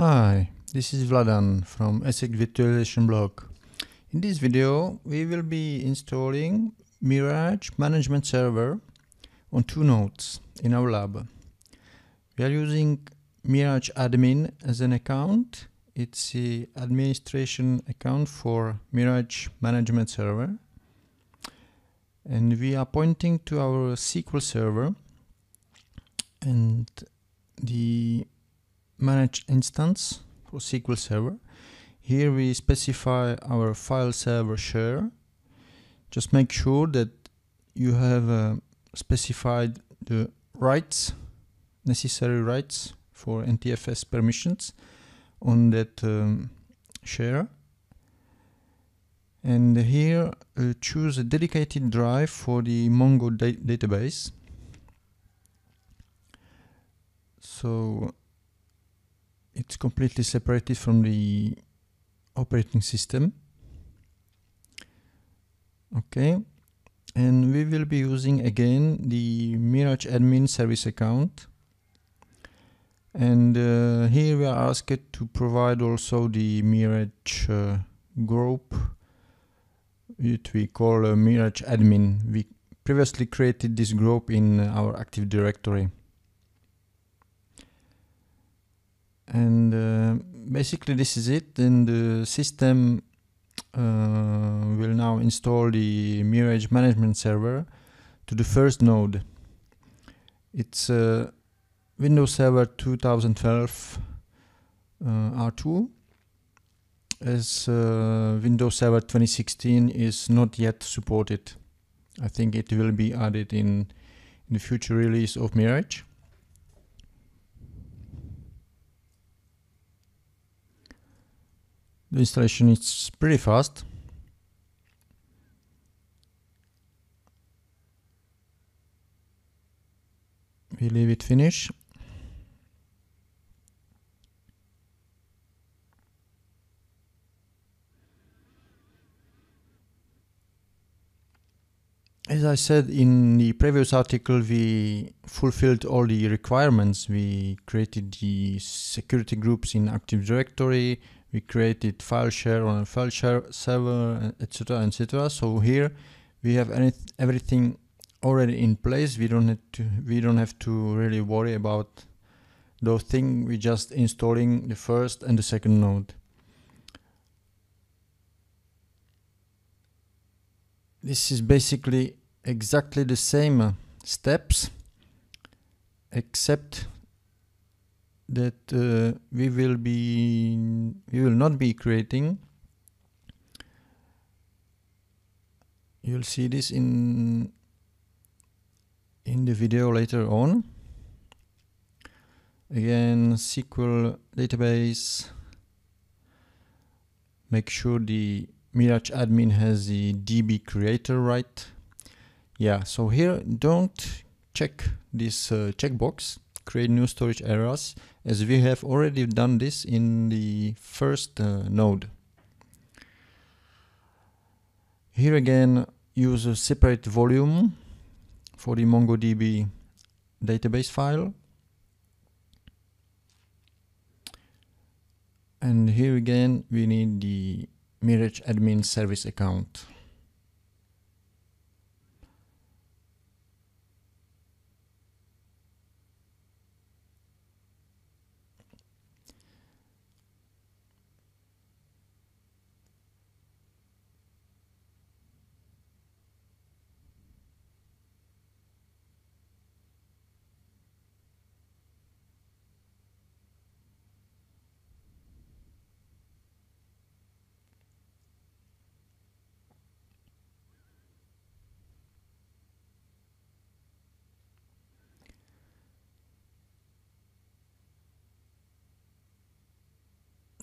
Hi, this is Vladan from ESX Virtualization blog. In this video, we will be installing Mirage Management Server on two nodes in our lab. We are using Mirage Admin as an account. It's the administration account for Mirage Management Server. And we are pointing to our SQL server and the manage instance for SQL Server. Here we specify our file server share. Just make sure that you have uh, specified the rights, necessary rights for NTFS permissions on that um, share. And here uh, choose a dedicated drive for the Mongo da database. So it's completely separated from the operating system. Okay. And we will be using again the Mirage admin service account. And uh, here we are asked to provide also the Mirage uh, group which we call uh, Mirage admin. We previously created this group in our Active Directory and uh, basically this is it. And the system uh, will now install the Mirage management server to the first node. It's uh, Windows Server 2012 uh, R2 as uh, Windows Server 2016 is not yet supported. I think it will be added in, in the future release of Mirage The installation is pretty fast. We leave it finish. As I said in the previous article, we fulfilled all the requirements. We created the security groups in Active Directory, we created file share on a file share server etc etc so here we have everything already in place. We don't have to we don't have to really worry about those things. We just installing the first and the second node. This is basically exactly the same steps except that uh, we will be we will not be creating. You'll see this in in the video later on. Again SQL database. Make sure the Mirage admin has the DB creator right? Yeah so here don't check this uh, checkbox create new storage areas as we have already done this in the first uh, node. Here again use a separate volume for the MongoDB database file. And here again we need the Mirage admin service account.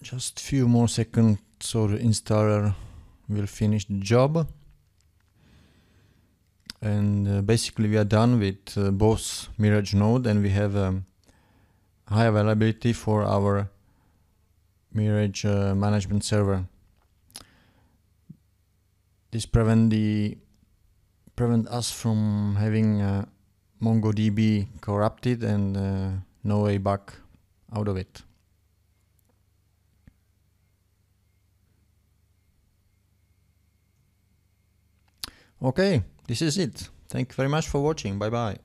Just few more seconds so the installer will finish the job and uh, basically we are done with uh, both Mirage node and we have um, high availability for our Mirage uh, management server. This prevent the prevent us from having uh, MongoDB corrupted and uh, no way back out of it. Okay, this is it. Thank you very much for watching. Bye bye.